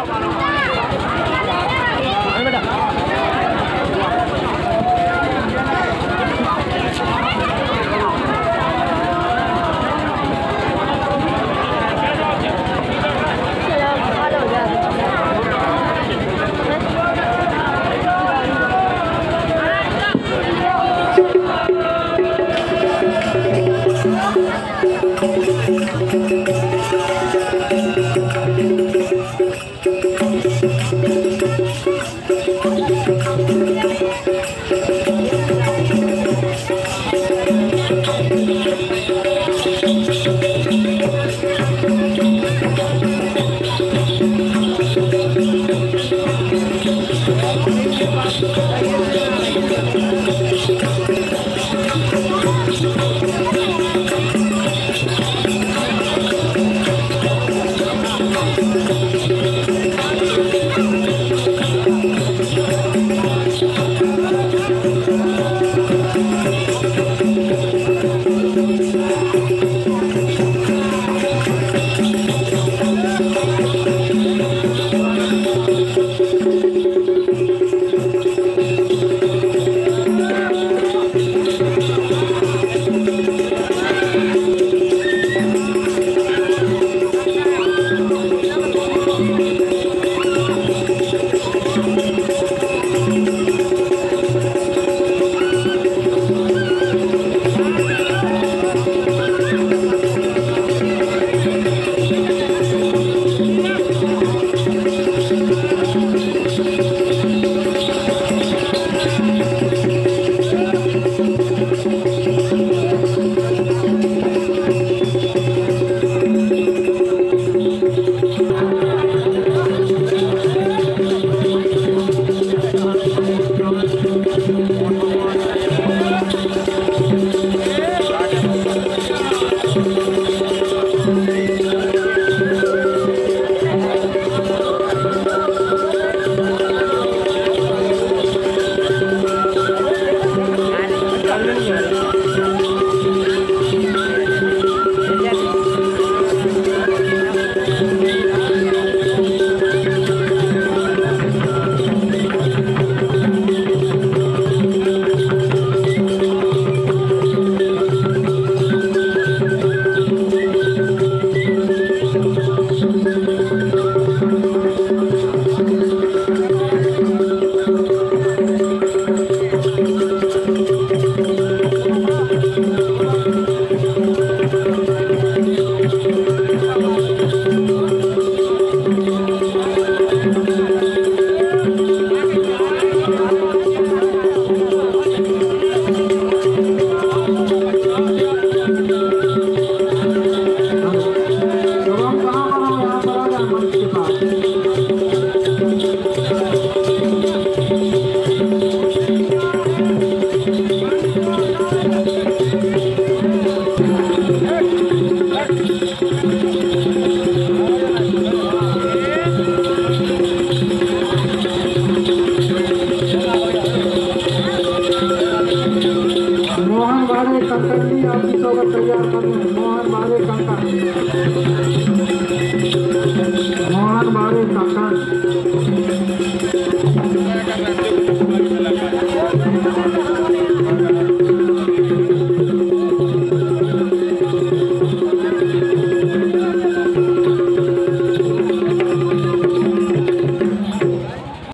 Vamos, vamos. Aí भी आपकी स्वागत तैयार कर रहे हैं मोहन मारे कंका मोहन मारे कंका।